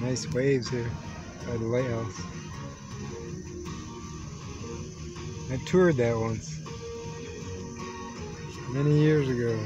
Nice waves here by the lighthouse. I toured that once. Many years ago.